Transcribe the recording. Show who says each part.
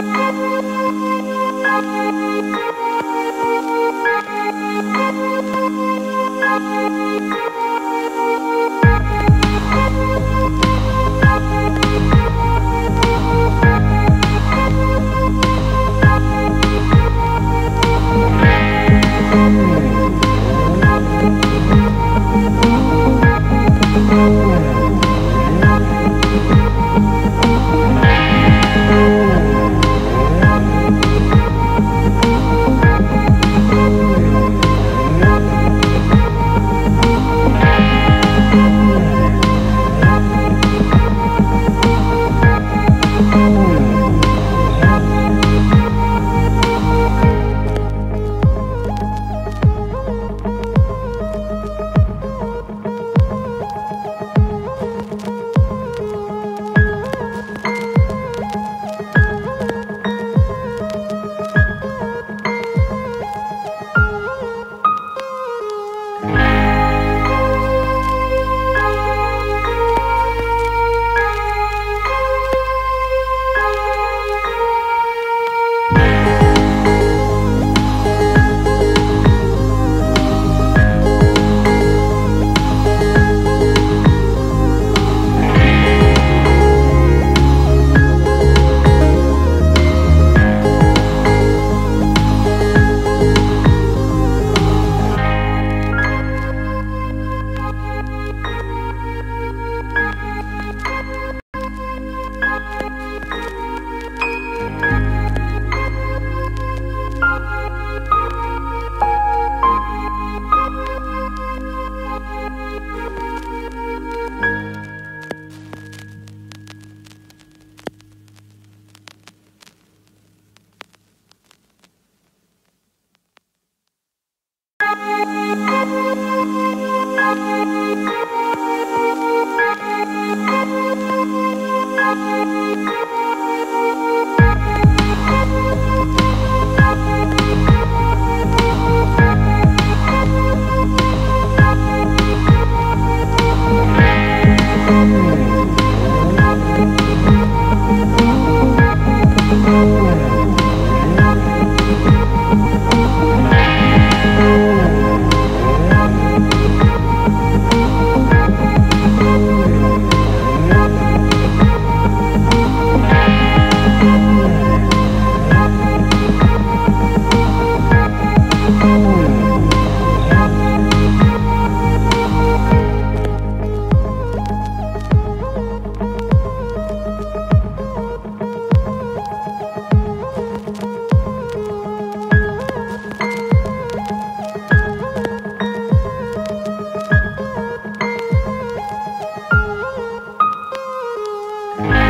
Speaker 1: Thank you. Thank you. Bye.